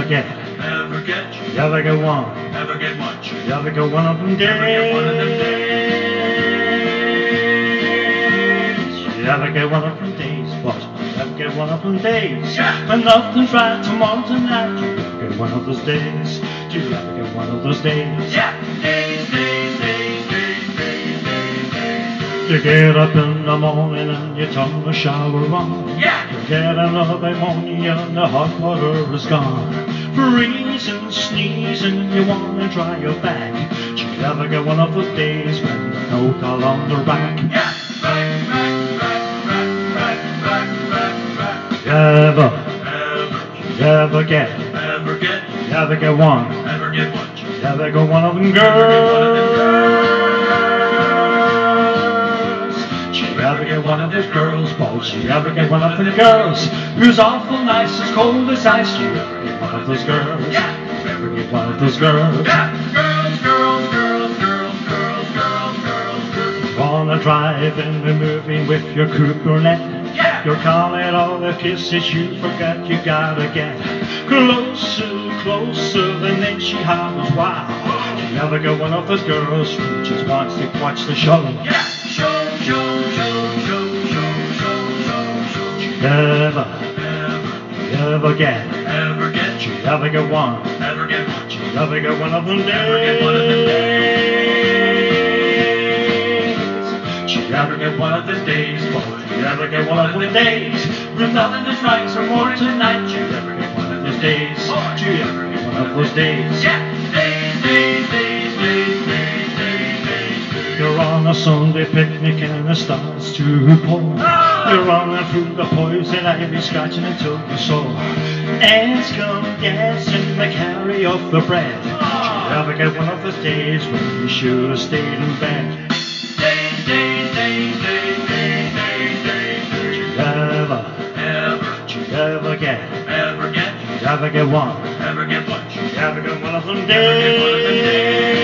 get, ever get, you ever get one, ever get much, you ever get one of them ever get one of them days. You ever get one of them days, but you ever get one of them days. Yeah. When nothing's right tomorrow tonight, you ever get one of those days. Do you ever get one of those days? Yeah, You get up in the morning and you turn the shower on. Yeah. You get another morning and the hot water is gone. Freezing, sneezing, you wanna try your back. You never get one of the days when the coat all on the rack. Yeah. Back, back, back, back, back, back, back, back. Never, ever, never get, ever get, never get one, never get one, never get one of them girls. this girl's balls. She ever get one of the girls who's awful nice, as cold as ice. She ever get one of those girls. Yeah. You ever get one of those girls. Yeah. Girls, girls, girls, girls, girls, girls, girls. Wanna drive in the movie with your coupe Yeah. You're calling all the kisses you forgot you gotta get. Closer, closer, and then she hollers wow. She ever get one of those girls who just wants to watch the show. Yeah, show, show, show. You ever, get, ever get, you ever get one, ever get much, you ever get one of them Ever get one of them days? You ever get one of them days, boy? You ever get one of them days? When nothing is right, so more tonight. You ever get one of those days? Do you ever get one of those days? Yeah, on a Sunday picnic and the stars to pour. You're running through the poison ivy, scratching until you're sore. Ants come dancing, they carry off the bread. Do you ever get one of those days when you should have stayed in bed? Days, days, days, days, days, days, days, days. You ever, Ever, do you ever get, ever get, do you ever get one? ever get much, Do you ever get one one? One of them days.